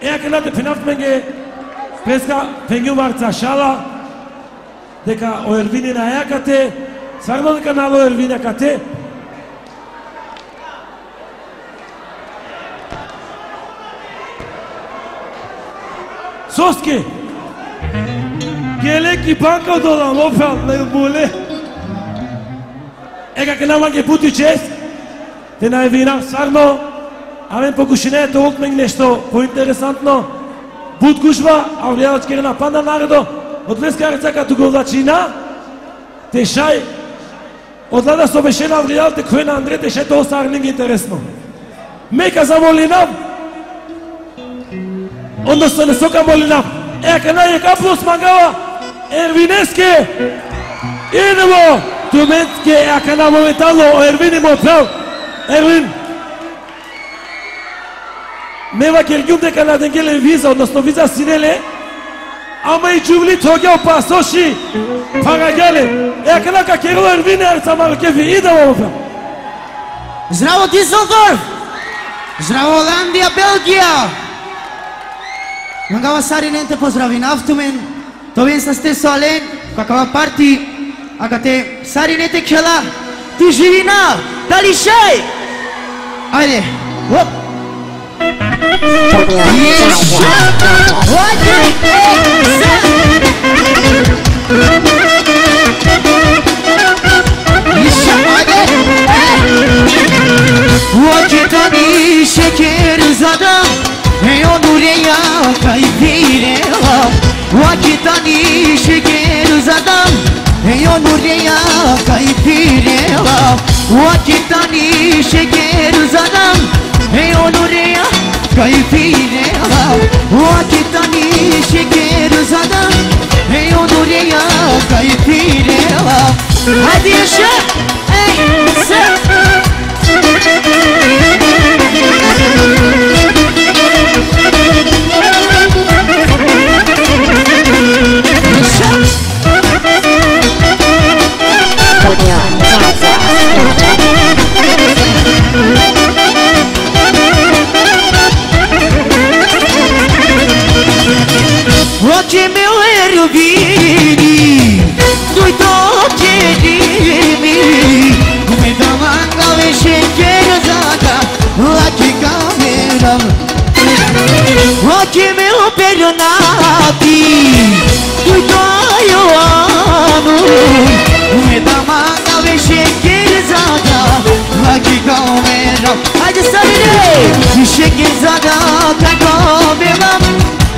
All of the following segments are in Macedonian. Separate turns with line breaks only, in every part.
Eja ke nate pinaft menge preska дека o Ервини на еакате, сварно дека нало Ервини кате, Соски! Геле ки банка дола, лопел, не буле. Ега ке нама пути чест, те на Сарно. А амен покушинето олтменг нешто поинтересантно, Буд гужва, а влијалач ке на панда наредо, од леска рецака ту го зачина, те шај, со бешена влијал, кој на Андре, те тоа тоа сарнинг интересно. Мека за Молинав, односно не сока Молинав, е ка наје каплус мангава, Ервинеске, идемо, Туменске, ека на моментално, Ервин има прав, Ервин, Мева кергјум дека на денгеле виза, односно виза синеле, ама и џувли тогео пасоши, геле, е канака керо ервине арца малкеви, иде овде.
Здраво Дизелдорф! Здраво Оландија, Белгија! Мангава сариненте поздрави на автомен, товен са сте со ален, какава парти, ака те саринете кела, ти живина, дали шеј! Ајде, оп! Vakitani şeker zadam Yonuraya kaybire Vakitani şeker zadam Yonuraya kaybire Vakitani şeker zadam Yonuraya Cai bine la Ochi tani și gherzada Ei onuria Cai bine la Adieu și Ochi meu erubim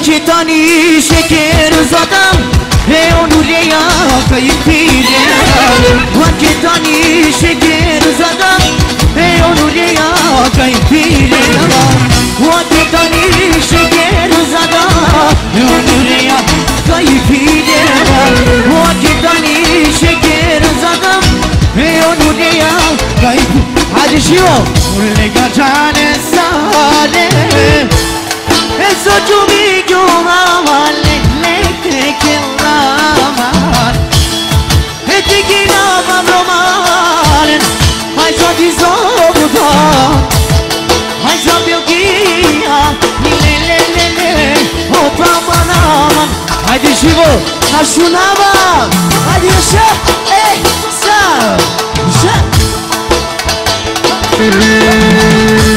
Pakistani şeker zadam ve onurya kayıp ile Pakistani şeker zadam ve onurya kayıp ile Pakistani şeker zadam ve onurya kayıp ile Pakistani şeker zadam ve onurya kayıp Hadi şiyo Ulle gacane sale Sochumi gyulama lekleke kilama Etiki nama romalen Mas o desobo dó Mas o meu guia Lelelele Opa manama Ai de chivo Ashunama Ai de eu Ei sa Xe Música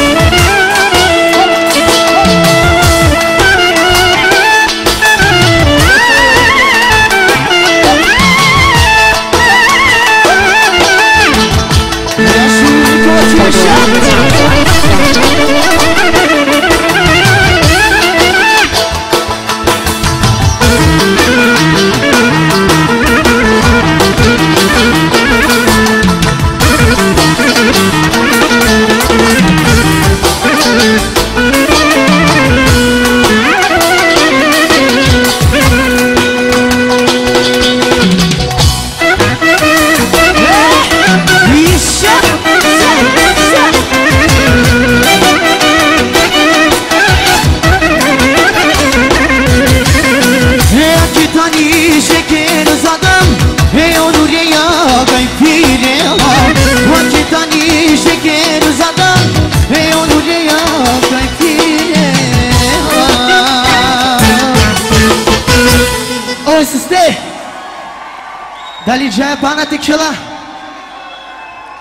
Dalicaya bana tekila.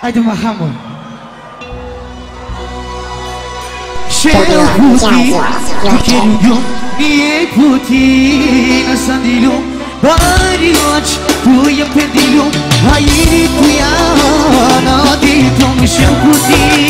Haydi bakalım. Cheiro puti, aquele yom, e puti, no sandilho, barilhote, foi a pedilho, aí tu ia, não te tom chão puti.